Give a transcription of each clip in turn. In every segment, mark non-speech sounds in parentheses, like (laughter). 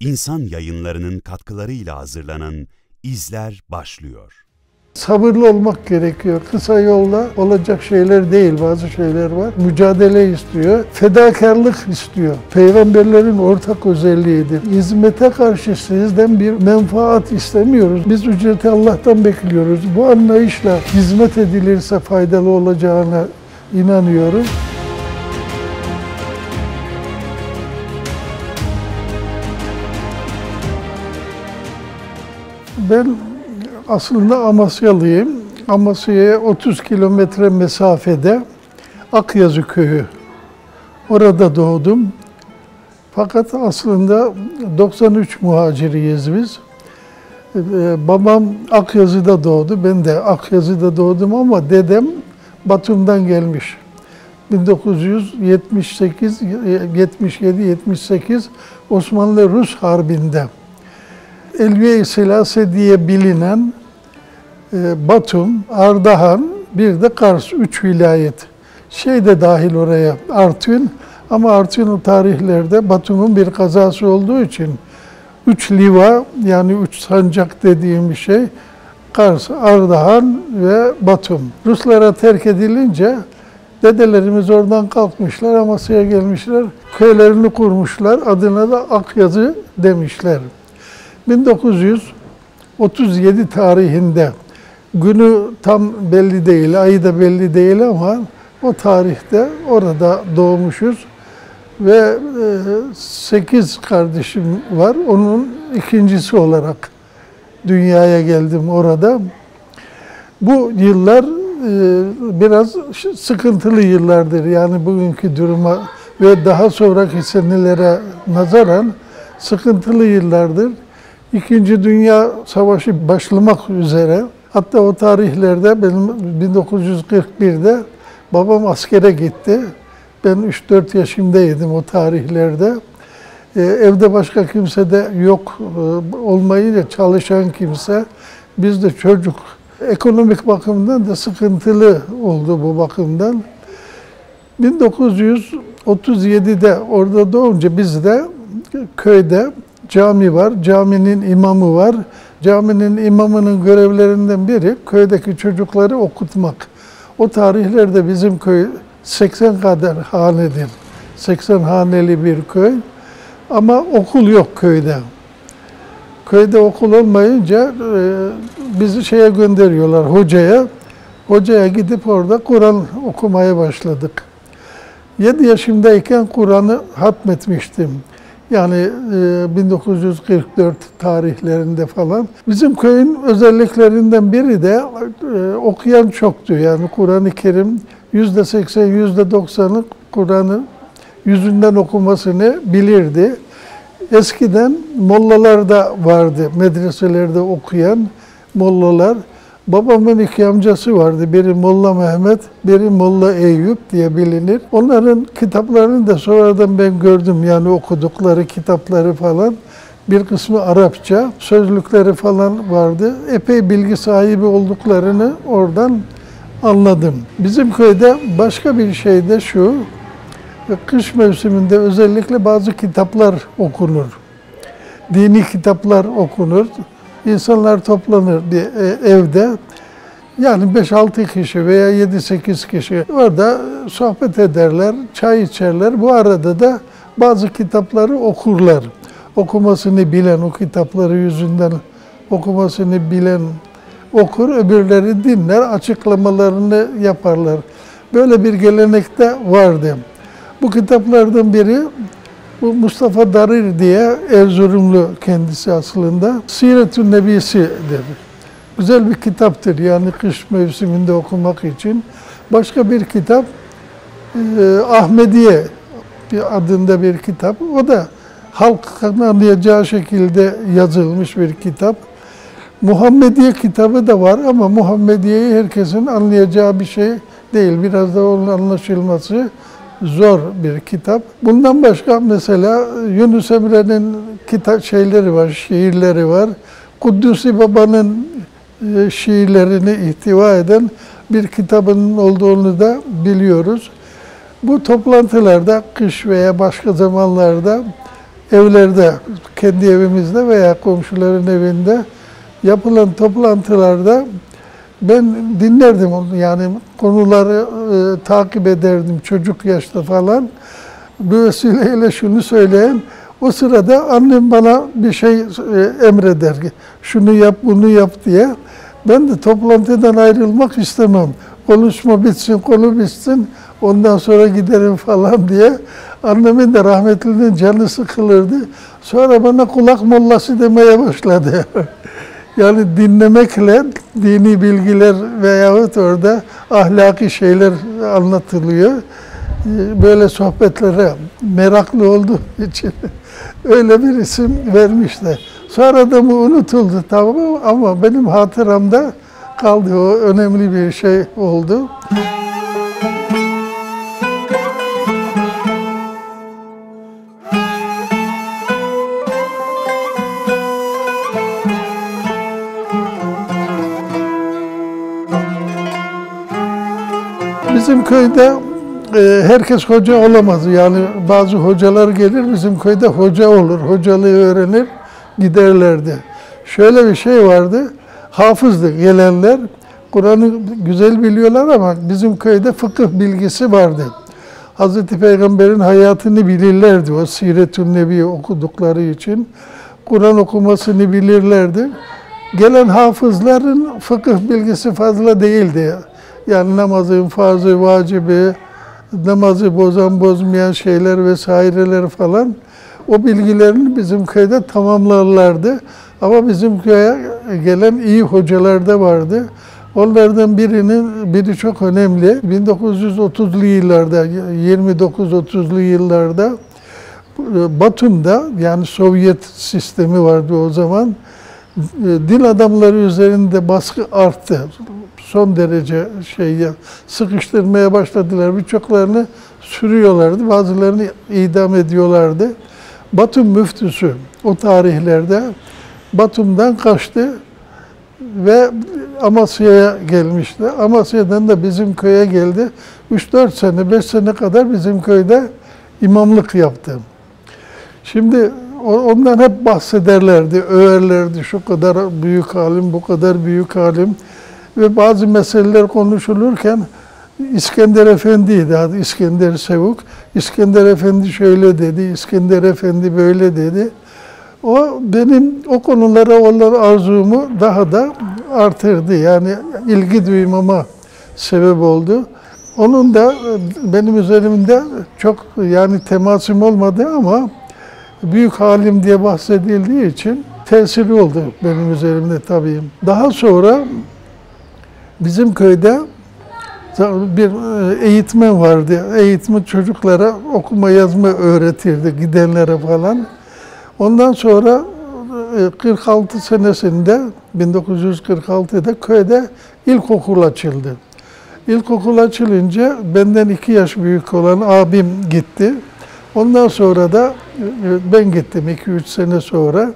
İnsan Yayınları'nın katkılarıyla hazırlanan İzler başlıyor. Sabırlı olmak gerekiyor. Kısa yolda olacak şeyler değil, bazı şeyler var. Mücadele istiyor, fedakarlık istiyor. Peygamberlerin ortak özelliğidir. Hizmete karşı sizden bir menfaat istemiyoruz. Biz ücreti Allah'tan bekliyoruz. Bu anlayışla hizmet edilirse faydalı olacağına inanıyorum. Ben aslında Amasyalıyım. Amasya'ya 30 kilometre mesafede Akyazı köyü. Orada doğdum. Fakat aslında 93 muhaciriyiz biz. Ee, babam Akyazı'da doğdu. Ben de Akyazı'da doğdum ama dedem Batum'dan gelmiş. 1978, 77, 78 Osmanlı-Rus Harbi'nde. Elviye-i Silase diye bilinen e, Batum, Ardahan, bir de Kars, üç vilayet. Şey de dahil oraya, Artvin. Ama Artvin o tarihlerde Batum'un bir kazası olduğu için üç liva yani üç sancak dediğim bir şey Kars, Ardahan ve Batum. Ruslara terk edilince dedelerimiz oradan kalkmışlar, Amasya'ya gelmişler, köylerini kurmuşlar, adına da Akyazı demişler. 1937 tarihinde günü tam belli değil, ayı da belli değil ama o tarihte orada doğmuşuz ve 8 e, kardeşim var. Onun ikincisi olarak dünyaya geldim orada. Bu yıllar e, biraz sıkıntılı yıllardır. Yani bugünkü duruma ve daha sonraki senelere nazaran sıkıntılı yıllardır. İkinci Dünya Savaşı başlamak üzere. Hatta o tarihlerde benim 1941'de babam askere gitti. Ben 3-4 yaşımdaydım o tarihlerde. Ee, evde başka kimse de yok e, olmayınca çalışan kimse. Biz de çocuk. Ekonomik bakımdan da sıkıntılı oldu bu bakımdan. 1937'de orada doğunca biz de köyde cami var, caminin imamı var. Caminin imamının görevlerinden biri köydeki çocukları okutmak. O tarihlerde bizim köy 80 kadar hanedir. 80 haneli bir köy. Ama okul yok köyde. Köyde okul olmayınca e, bizi şeye gönderiyorlar hocaya. Hocaya gidip orada Kur'an okumaya başladık. 7 yaşımdayken Kur'an'ı hatmetmiştim. Yani 1944 e, tarihlerinde falan. Bizim köyün özelliklerinden biri de e, okuyan çoktu. Yani Kur'an-ı Kerim yüzde seksen, yüzde doksanı Kur'an'ı yüzünden okumasını bilirdi. Eskiden mollalar da vardı, medreselerde okuyan mollalar. Babamın iki amcası vardı. Biri Molla Mehmet, biri Molla Eyüp diye bilinir. Onların kitaplarını da sonradan ben gördüm. Yani okudukları kitapları falan. Bir kısmı Arapça, sözlükleri falan vardı. Epey bilgi sahibi olduklarını oradan anladım. Bizim köyde başka bir şey de şu, kış mevsiminde özellikle bazı kitaplar okunur. Dini kitaplar okunur. İnsanlar toplanır bir e, evde. Yani 5-6 kişi veya 7-8 kişi orada sohbet ederler, çay içerler. Bu arada da bazı kitapları okurlar. Okumasını bilen, o kitapları yüzünden okumasını bilen okur, öbürleri dinler, açıklamalarını yaparlar. Böyle bir gelenekte vardı. Bu kitaplardan biri bu Mustafa Darir diye Erzurumlu kendisi aslında. Siretün Nebisi'dir. Güzel bir kitaptır yani kış mevsiminde okumak için. Başka bir kitap e, Ahmediye adında bir kitap. O da halkın anlayacağı şekilde yazılmış bir kitap. Muhammediye kitabı da var ama Muhammediye'yi herkesin anlayacağı bir şey değil. Biraz da onun anlaşılması zor bir kitap. Bundan başka mesela Yunus Emre'nin kitap şeyleri var, şiirleri var. Kudüs'ü Baba'nın e, şiirlerini ihtiva eden bir kitabının olduğunu da biliyoruz. Bu toplantılarda kış veya başka zamanlarda evlerde, kendi evimizde veya komşuların evinde yapılan toplantılarda ben dinlerdim onu yani konuları e, takip ederdim çocuk yaşta falan. Bu vesileyle şunu söyleyeyim. O sırada annem bana bir şey e, emreder. Şunu yap, bunu yap diye. Ben de toplantıdan ayrılmak istemem. Konuşma bitsin, konu bitsin. Ondan sonra giderim falan diye. Annemin de rahmetlinin canı sıkılırdı. Sonra bana kulak mollası demeye başladı. (laughs) yani dinlemekle dini bilgiler veyahut orada ahlaki şeyler anlatılıyor. Böyle sohbetlere meraklı olduğu (laughs) için öyle bir isim vermişler. Sonra da bu unutuldu tamam ama benim hatıramda kaldı. O önemli bir şey oldu. Bizim köyde e, herkes hoca olamaz. Yani bazı hocalar gelir bizim köyde hoca olur. Hocalığı öğrenir giderlerdi. Şöyle bir şey vardı. Hafızdı gelenler. Kur'an'ı güzel biliyorlar ama bizim köyde fıkıh bilgisi vardı. Hazreti Peygamber'in hayatını bilirlerdi o Siretün Nebi okudukları için. Kur'an okumasını bilirlerdi. Gelen hafızların fıkıh bilgisi fazla değildi. Yani namazın farzı, vacibi, namazı bozan bozmayan şeyler vesaireler falan o bilgilerini bizim köyde tamamlarlardı. Ama bizim köye gelen iyi hocalar da vardı. Onlardan birinin biri çok önemli. 1930'lu yıllarda, 29-30'lu yıllarda Batum'da yani Sovyet sistemi vardı o zaman. Din adamları üzerinde baskı arttı. Son derece şey sıkıştırmaya başladılar. Birçoklarını sürüyorlardı. Bazılarını idam ediyorlardı. Batum müftüsü o tarihlerde Batum'dan kaçtı ve Amasya'ya gelmişti. Amasya'dan da bizim köye geldi. 3-4 sene, 5 sene kadar bizim köyde imamlık yaptı. Şimdi ondan hep bahsederlerdi, överlerdi. Şu kadar büyük alim, bu kadar büyük alim. Ve bazı meseleler konuşulurken İskender Efendi'ydi adı İskender Sevuk. İskender Efendi şöyle dedi, İskender Efendi böyle dedi. O benim o konulara olan arzumu daha da artırdı. Yani ilgi duymama sebep oldu. Onun da benim üzerimde çok yani temasım olmadı ama büyük halim diye bahsedildiği için tesiri oldu benim üzerimde tabii. Daha sonra bizim köyde bir e, eğitmen vardı. Eğitmen çocuklara okuma yazma öğretirdi gidenlere falan. Ondan sonra 46 e, senesinde 1946'da köyde ilkokul açıldı. İlkokul açılınca benden iki yaş büyük olan abim gitti. Ondan sonra da e, ben gittim 2-3 sene sonra.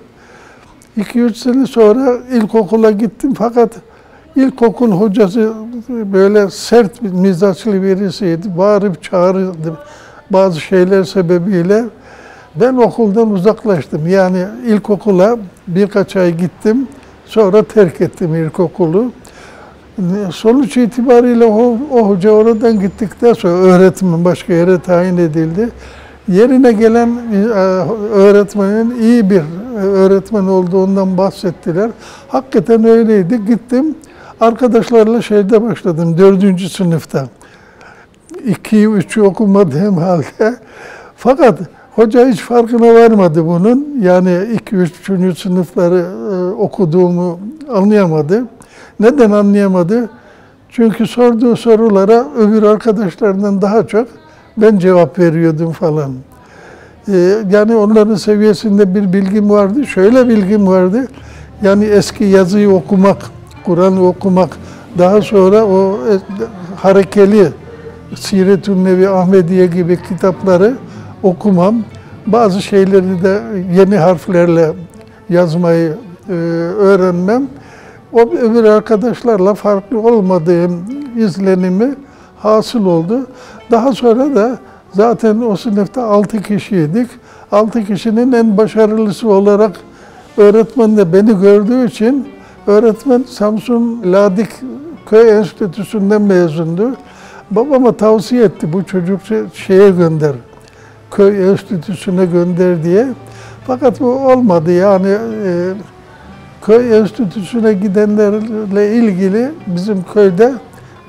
2-3 sene sonra ilkokula gittim fakat İlkokul hocası böyle sert bir mizaçlı birisiydi. Bağırıp çağırırdı bazı şeyler sebebiyle. Ben okuldan uzaklaştım. Yani ilkokula birkaç ay gittim. Sonra terk ettim ilkokulu. Sonuç itibariyle o, o hoca oradan gittikten sonra öğretmen başka yere tayin edildi. Yerine gelen e, öğretmenin iyi bir öğretmen olduğundan bahsettiler. Hakikaten öyleydi. Gittim. Arkadaşlarla şeyde başladım, dördüncü sınıfta. İkiyi, üçü okumadığım halde. Fakat hoca hiç farkına varmadı bunun. Yani iki, üçüncü sınıfları e, okuduğumu anlayamadı. Neden anlayamadı? Çünkü sorduğu sorulara öbür arkadaşlarından daha çok ben cevap veriyordum falan. Ee, yani onların seviyesinde bir bilgim vardı. Şöyle bilgim vardı. Yani eski yazıyı okumak, Kur'an okumak, daha sonra o e, harekeli Siret-ün Nebi Ahmediye gibi kitapları okumam, bazı şeyleri de yeni harflerle yazmayı e, öğrenmem, o öbür arkadaşlarla farklı olmadığım izlenimi hasıl oldu. Daha sonra da zaten o sınıfta altı kişiydik. altı kişinin en başarılısı olarak öğretmen de beni gördüğü için öğretmen Samsun Ladik Köy Enstitüsü'nden mezundu. Babama tavsiye etti bu çocuk şeye gönder, köy enstitüsüne gönder diye. Fakat bu olmadı yani e, köy enstitüsüne gidenlerle ilgili bizim köyde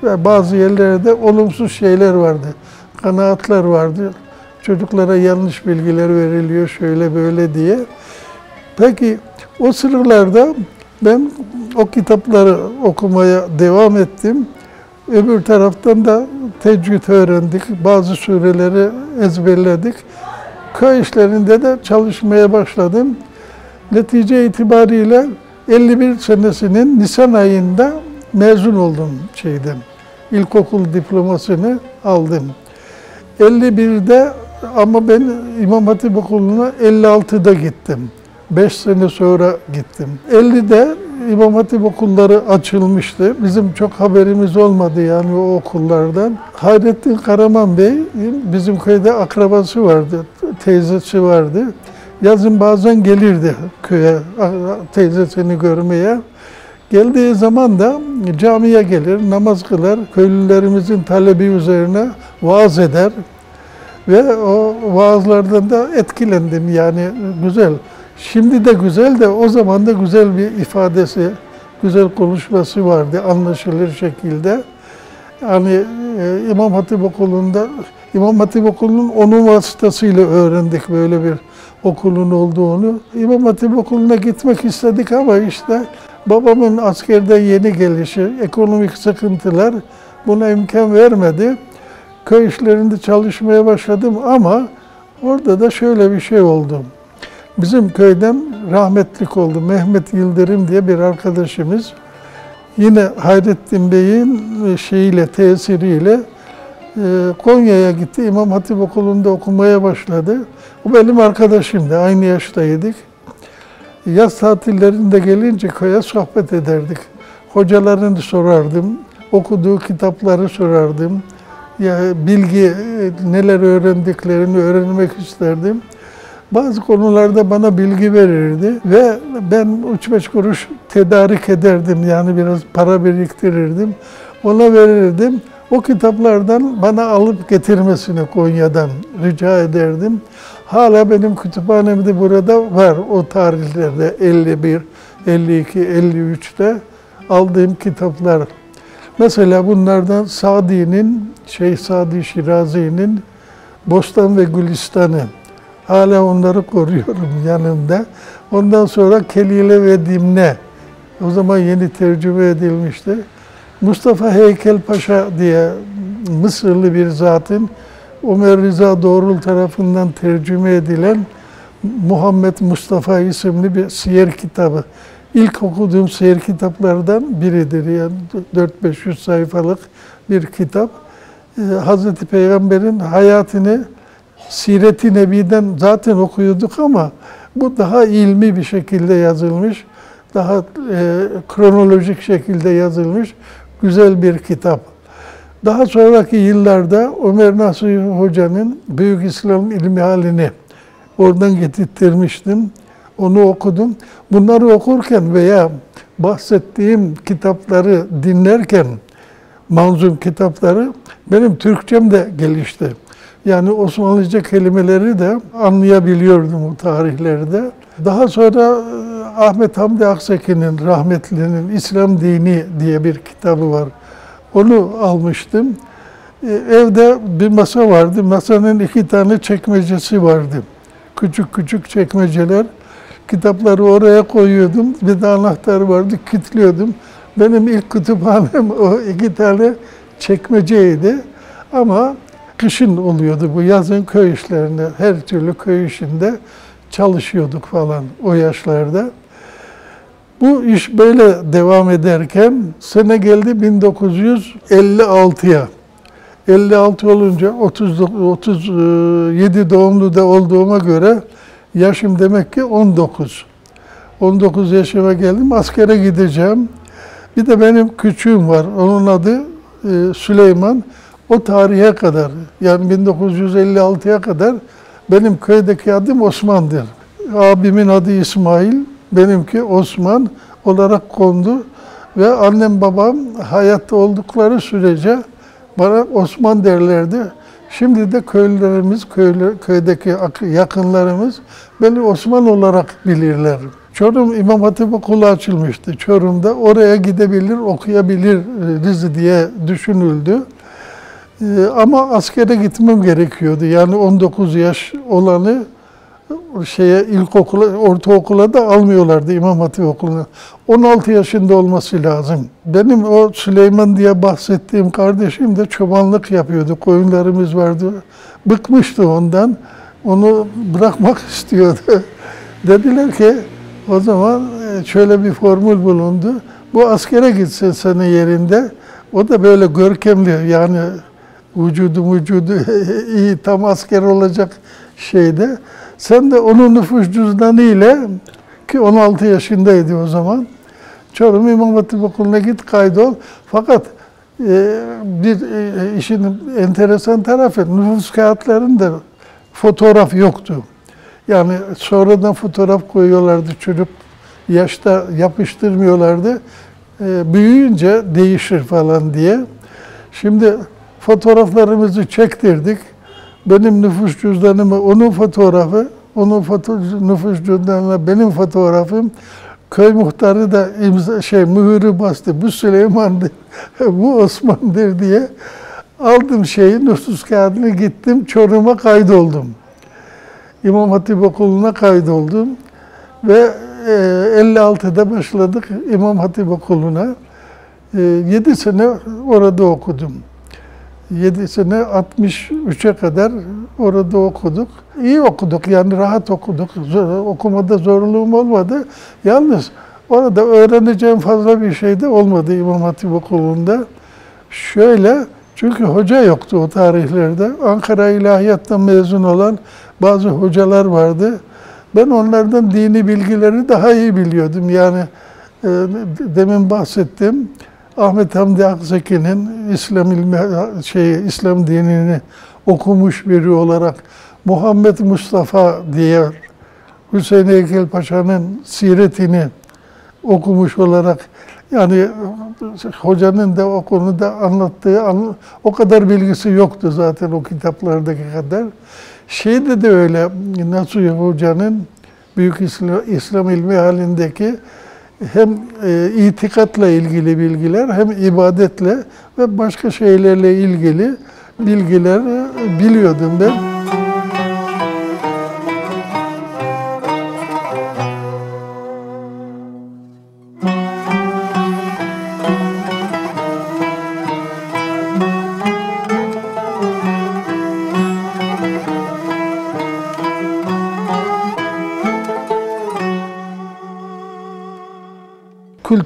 ve bazı yerlerde olumsuz şeyler vardı. Kanaatler vardı. Çocuklara yanlış bilgiler veriliyor şöyle böyle diye. Peki o sıralarda ben o kitapları okumaya devam ettim. Öbür taraftan da tecvid öğrendik. Bazı sureleri ezberledik. Köy işlerinde de çalışmaya başladım. Netice itibariyle 51 senesinin Nisan ayında mezun oldum şeyden. İlkokul diplomasını aldım. 51'de ama ben İmam Hatip Okulu'na 56'da gittim. 5 sene sonra gittim. 50'de İmam Hatip okulları açılmıştı. Bizim çok haberimiz olmadı yani o okullardan. Hayrettin Karaman Bey, bizim köyde akrabası vardı, teyzesi vardı. Yazın bazen gelirdi köye teyzesini görmeye. Geldiği zaman da camiye gelir, namaz kılar, köylülerimizin talebi üzerine vaaz eder. Ve o vaazlardan da etkilendim yani güzel. Şimdi de güzel de o zaman da güzel bir ifadesi, güzel konuşması vardı anlaşılır şekilde. Yani e, İmam Hatip Okulu'nda, İmam Hatip Okulu'nun onun vasıtasıyla öğrendik böyle bir okulun olduğunu. İmam Hatip Okulu'na gitmek istedik ama işte babamın askerden yeni gelişi, ekonomik sıkıntılar buna imkan vermedi. Köy işlerinde çalışmaya başladım ama orada da şöyle bir şey oldu. Bizim köyden rahmetlik oldu. Mehmet Yıldırım diye bir arkadaşımız. Yine Hayrettin Bey'in e, şeyiyle, tesiriyle e, Konya'ya gitti. İmam Hatip Okulu'nda okumaya başladı. O benim arkadaşımdı. Aynı yaştaydık. Yaz tatillerinde gelince köye sohbet ederdik. Hocalarını sorardım. Okuduğu kitapları sorardım. Ya bilgi e, neler öğrendiklerini öğrenmek isterdim bazı konularda bana bilgi verirdi ve ben üç beş kuruş tedarik ederdim. Yani biraz para biriktirirdim. Ona verirdim. O kitaplardan bana alıp getirmesini Konya'dan rica ederdim. Hala benim kütüphanemde burada var o tarihlerde 51, 52, 53'te aldığım kitaplar. Mesela bunlardan Sadi'nin, Şeyh Sadi Şirazi'nin Bostan ve Gülistan'ı, Hala onları koruyorum (laughs) yanımda. Ondan sonra Kelile ve Dimne. O zaman yeni tercüme edilmişti. Mustafa Heykel Paşa diye Mısırlı bir zatın Ömer Rıza Doğrul tarafından tercüme edilen Muhammed Mustafa isimli bir siyer kitabı. İlk okuduğum siyer kitaplardan biridir. Yani 4-500 sayfalık bir kitap. Ee, Hazreti Peygamber'in hayatını Siret-i Nebi'den zaten okuyorduk ama bu daha ilmi bir şekilde yazılmış, daha e, kronolojik şekilde yazılmış güzel bir kitap. Daha sonraki yıllarda Ömer Nasuhi Hoca'nın Büyük İslam ilmi halini oradan getirttirmiştim. Onu okudum. Bunları okurken veya bahsettiğim kitapları dinlerken, manzum kitapları, benim Türkçem de gelişti. Yani Osmanlıca kelimeleri de anlayabiliyordum o tarihlerde. Daha sonra e, Ahmet Hamdi Akseki'nin rahmetlinin İslam Dini diye bir kitabı var. Onu almıştım. E, evde bir masa vardı. Masanın iki tane çekmecesi vardı. Küçük küçük çekmeceler. Kitapları oraya koyuyordum. Bir de anahtar vardı, kilitliyordum. Benim ilk kütüphanem (laughs) o iki tane çekmeceydi. Ama kışın oluyordu bu yazın köy işlerinde, her türlü köy işinde çalışıyorduk falan o yaşlarda. Bu iş böyle devam ederken sene geldi 1956'ya. 56 olunca 30, 37 doğumlu da olduğuma göre yaşım demek ki 19. 19 yaşıma geldim, askere gideceğim. Bir de benim küçüğüm var, onun adı e, Süleyman o tarihe kadar yani 1956'ya kadar Benim köydeki adım Osman'dır. Abimin adı İsmail, benimki Osman olarak kondu. Ve annem babam hayatta oldukları sürece bana Osman derlerdi. Şimdi de köylülerimiz, köylü, köydeki yakınlarımız beni Osman olarak bilirler. Çorum İmam Hatip Okulu açılmıştı Çorum'da. Oraya gidebilir, okuyabiliriz diye düşünüldü. Ee, ama askere gitmem gerekiyordu. Yani 19 yaş olanı şeye ilkokula, ortaokula da almıyorlardı İmam Hatip Okulu'na. 16 yaşında olması lazım. Benim o Süleyman diye bahsettiğim kardeşim de çobanlık yapıyordu. Koyunlarımız vardı. Bıkmıştı ondan. Onu bırakmak (laughs) istiyordu. Dediler ki o zaman e, şöyle bir formül bulundu. Bu askere gitsin senin yerinde. O da böyle görkemli yani vücudu vücudu (laughs) iyi tam asker olacak şeyde. Sen de onun nüfus cüzdanı ile ki 16 yaşındaydı o zaman. Çorum İmam Hatip Okulu'na git kaydol. Fakat e, bir e, işin enteresan tarafı nüfus kağıtlarında fotoğraf yoktu. Yani sonradan fotoğraf koyuyorlardı çocuk yaşta yapıştırmıyorlardı. E, büyüyünce değişir falan diye. Şimdi fotoğraflarımızı çektirdik. Benim nüfus cüzdanımı onun fotoğrafı, onun foto nüfus cüzdanına benim fotoğrafım. Köy muhtarı da imza şey mühürü bastı. Bu Süleyman'dır, (laughs) bu Osman'dır diye. Aldım şeyi, nüfus kağıdını gittim Çorum'a kaydoldum. İmam Hatip Okulu'na kaydoldum. Ve 56'da e, başladık İmam Hatip Okulu'na. 7 e, sene orada okudum. 7 sene 63'e kadar orada okuduk. İyi okuduk yani rahat okuduk. Zor, okumada zorluğum olmadı. Yalnız orada öğreneceğim fazla bir şey de olmadı İmam Hatip Okulu'nda. Şöyle, çünkü hoca yoktu o tarihlerde. Ankara İlahiyat'tan mezun olan bazı hocalar vardı. Ben onlardan dini bilgileri daha iyi biliyordum. Yani e, demin bahsettim. Ahmet Hamdi Akzeki'nin İslam ilmi şey İslam dinini okumuş biri olarak Muhammed Mustafa diye Hüseyin Heykel Paşa'nın siretini okumuş olarak yani hocanın da o konuda anlattığı o kadar bilgisi yoktu zaten o kitaplardaki kadar. Şeyde de öyle Nasuhi Hoca'nın Büyük İslam, İslam ilmi halindeki hem e, itikatla ilgili bilgiler hem ibadetle ve başka şeylerle ilgili bilgiler e, biliyordum ben.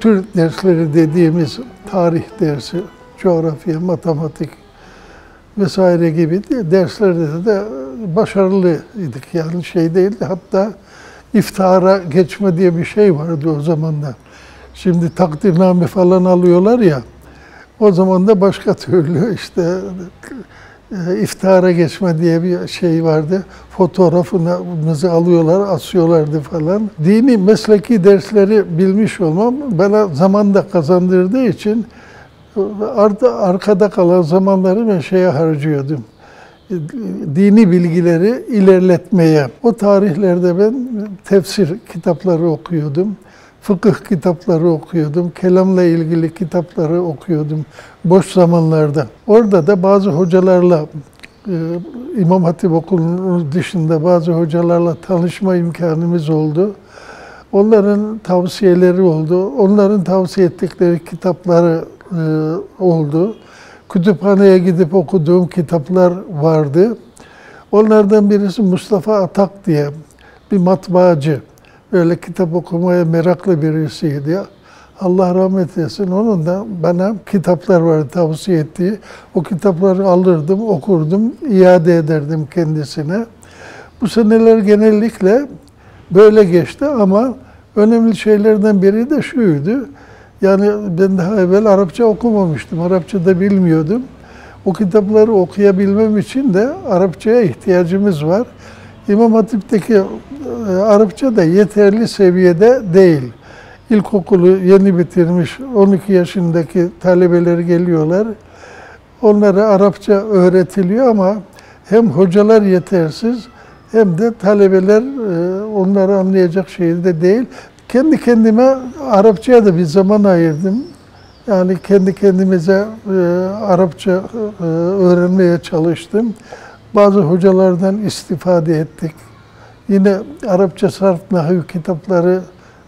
Kültür dersleri dediğimiz tarih dersi, coğrafya, matematik vesaire gibi derslerde de başarılıydık. Yani şey değildi. Hatta iftara geçme diye bir şey vardı o zaman da. Şimdi takdirname falan alıyorlar ya. O zaman da başka türlü işte e, iftara geçme diye bir şey vardı. Fotoğrafımızı alıyorlar, asıyorlardı falan. Dini mesleki dersleri bilmiş olmam bana zaman da kazandırdığı için arda, arkada kalan zamanları ben şeye harcıyordum. Dini bilgileri ilerletmeye. O tarihlerde ben tefsir kitapları okuyordum fıkıh kitapları okuyordum, kelamla ilgili kitapları okuyordum boş zamanlarda. Orada da bazı hocalarla, e, İmam Hatip Okulu'nun dışında bazı hocalarla tanışma imkanımız oldu. Onların tavsiyeleri oldu, onların tavsiye ettikleri kitapları e, oldu. Kütüphaneye gidip okuduğum kitaplar vardı. Onlardan birisi Mustafa Atak diye bir matbaacı böyle kitap okumaya meraklı birisiydi. Allah rahmet etsin. Onun da bana kitaplar var tavsiye ettiği. O kitapları alırdım, okurdum, iade ederdim kendisine. Bu seneler genellikle böyle geçti ama önemli şeylerden biri de şuydu. Yani ben daha evvel Arapça okumamıştım. Arapça da bilmiyordum. O kitapları okuyabilmem için de Arapçaya ihtiyacımız var. İmam Hatip'teki e, Arapça da yeterli seviyede değil. İlkokulu yeni bitirmiş 12 yaşındaki talebeler geliyorlar. Onlara Arapça öğretiliyor ama hem hocalar yetersiz hem de talebeler e, onları anlayacak şeyde değil. Kendi kendime Arapçaya da bir zaman ayırdım. Yani kendi kendimize e, Arapça öğrenmeye çalıştım. Bazı hocalardan istifade ettik. Yine Arapça sarf nahvi kitapları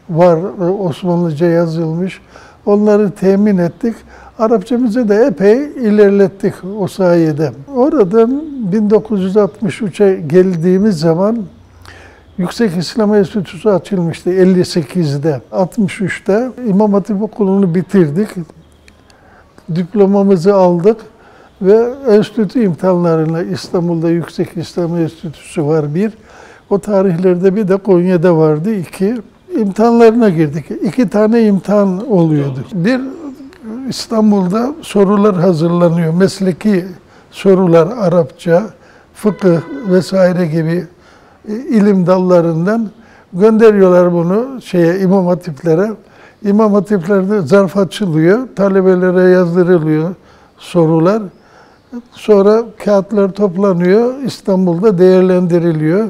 var, e, Osmanlıca yazılmış. Onları temin ettik. Arapçamızı da epey ilerlettik o sayede. Oradan 1963'e geldiğimiz zaman Yüksek İslam Enstitüsü açılmıştı 58'de. 63'te İmam Hatip Okulu'nu bitirdik. Diplomamızı aldık ve enstitü imtihanlarına İstanbul'da Yüksek İslam Enstitüsü var bir. O tarihlerde bir de Konya'da vardı iki. İmtihanlarına girdik. İki tane imtihan oluyordu. Bir İstanbul'da sorular hazırlanıyor. Mesleki sorular Arapça, fıkıh vesaire gibi e, ilim dallarından gönderiyorlar bunu şeye imam hatiplere. İmam hatiplerde zarf açılıyor, talebelere yazdırılıyor sorular. Sonra kağıtlar toplanıyor, İstanbul'da değerlendiriliyor.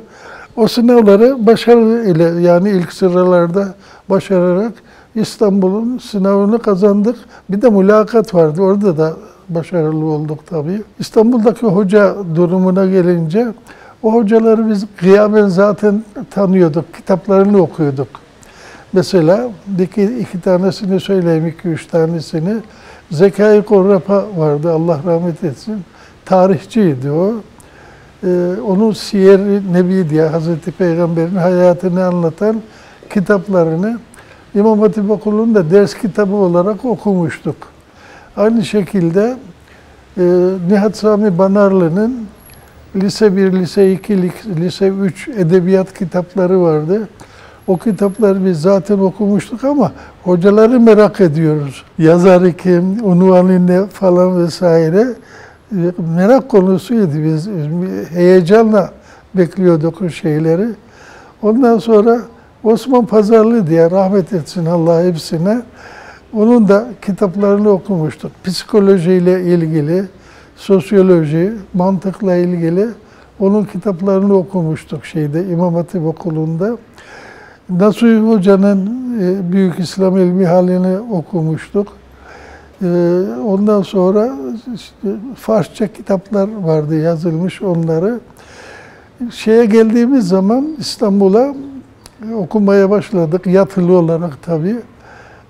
O sınavları başarı ile yani ilk sıralarda başararak İstanbul'un sınavını kazandık. Bir de mülakat vardı. Orada da başarılı olduk tabii. İstanbul'daki hoca durumuna gelince o hocaları biz kıyamen zaten tanıyorduk. Kitaplarını okuyorduk. Mesela iki, iki tanesini söyleyeyim, iki üç tanesini. Zekai Korrapa vardı, Allah rahmet etsin. Tarihçiydi o. Ee, onun Siyer-i Nebi diye Hazreti Peygamber'in hayatını anlatan kitaplarını İmam Hatip Okulu'nda ders kitabı olarak okumuştuk. Aynı şekilde e, Nihat Sami Banarlı'nın lise 1, lise 2, lise 3 edebiyat kitapları vardı. O kitapları biz zaten okumuştuk ama hocaları merak ediyoruz. Yazarı kim, unvanı ne falan vesaire. Merak konusuydu biz. Heyecanla bekliyorduk şeyleri. Ondan sonra Osman Pazarlı diye rahmet etsin Allah hepsine. Onun da kitaplarını okumuştuk. Psikolojiyle ilgili, sosyoloji, mantıkla ilgili onun kitaplarını okumuştuk şeyde İmam Hatip Okulu'nda. Nasuhi Hoca'nın e, Büyük İslam ilmi halini okumuştuk. E, ondan sonra Farsça kitaplar vardı yazılmış onları. Şeye geldiğimiz zaman İstanbul'a okumaya başladık yatılı olarak tabii.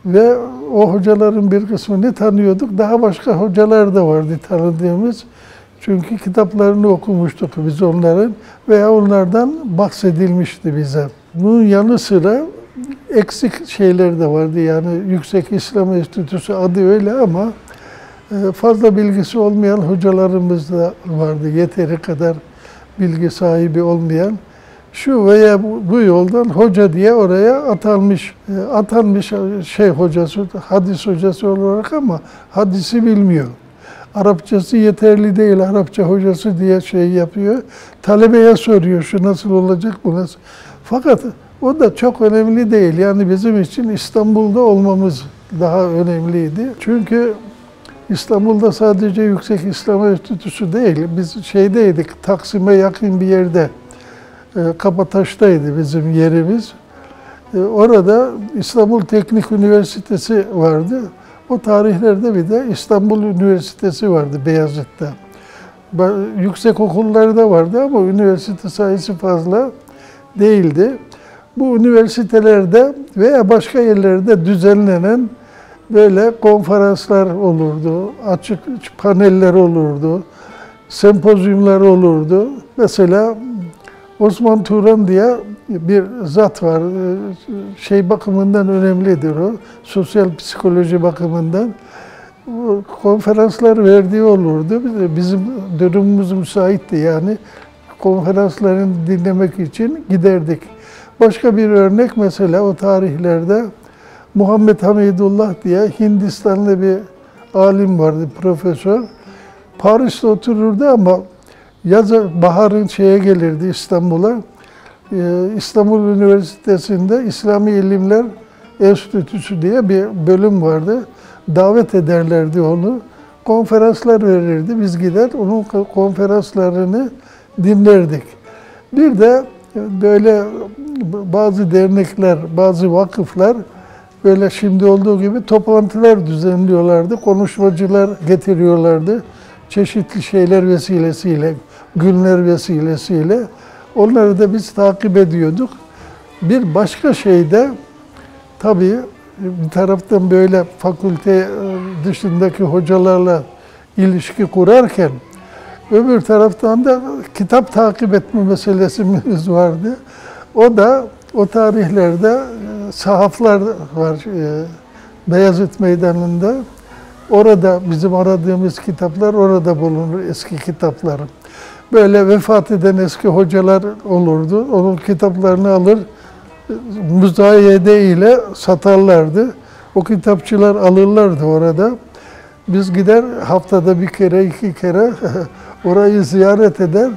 Ve o hocaların bir kısmını tanıyorduk. Daha başka hocalar da vardı tanıdığımız. Çünkü kitaplarını okumuştuk biz onların veya onlardan bahsedilmişti bize. Bunun yanı sıra eksik şeyler de vardı. Yani Yüksek İslam Enstitüsü adı öyle ama e, fazla bilgisi olmayan hocalarımız da vardı. Yeteri kadar bilgi sahibi olmayan şu veya bu yoldan hoca diye oraya atanmış. E, atanmış şey hocası, hadis hocası olarak ama hadisi bilmiyor. Arapçası yeterli değil, Arapça hocası diye şey yapıyor. Talebeye soruyor, şu nasıl olacak, bu nasıl? Fakat o da çok önemli değil. Yani bizim için İstanbul'da olmamız daha önemliydi. Çünkü İstanbul'da sadece Yüksek İslam Enstitüsü değil, biz şeydeydik, Taksim'e yakın bir yerde e, Kabataş'taydı bizim yerimiz. E, orada İstanbul Teknik Üniversitesi vardı. O tarihlerde bir de İstanbul Üniversitesi vardı Beyazıt'ta. Yüksek okulları da vardı ama üniversite sayısı fazla değildi. Bu üniversitelerde veya başka yerlerde düzenlenen böyle konferanslar olurdu, açık paneller olurdu, sempozyumlar olurdu. Mesela Osman Turan diye bir zat var. Şey bakımından önemlidir o. Sosyal psikoloji bakımından. Konferanslar verdiği olurdu. Bizim durumumuz müsaitti yani. Konferanslarını dinlemek için giderdik. Başka bir örnek mesela o tarihlerde Muhammed Hamidullah diye Hindistanlı bir alim vardı, profesör. Paris'te otururdu ama Yazı baharın şeye gelirdi İstanbul'a. e, İstanbul Üniversitesi'nde İslami İlimler Enstitüsü diye bir bölüm vardı. Davet ederlerdi onu. Konferanslar verirdi. Biz gider onun konferanslarını dinlerdik. Bir de böyle bazı dernekler, bazı vakıflar böyle şimdi olduğu gibi toplantılar düzenliyorlardı. Konuşmacılar getiriyorlardı. Çeşitli şeyler vesilesiyle, günler vesilesiyle. Onları da biz takip ediyorduk. Bir başka şey de tabii bir taraftan böyle fakülte e, dışındaki hocalarla ilişki kurarken öbür taraftan da kitap takip etme meselesimiz (laughs) vardı. O da o tarihlerde e, sahaflar var e, Beyazıt Meydanı'nda. Orada bizim aradığımız kitaplar orada bulunur, eski kitaplar. Böyle vefat eden eski hocalar olurdu. Onun kitaplarını alır, müzayede ile satarlardı. O kitapçılar alırlardı orada. Biz gider haftada bir kere, iki kere (laughs) orayı ziyaret eder,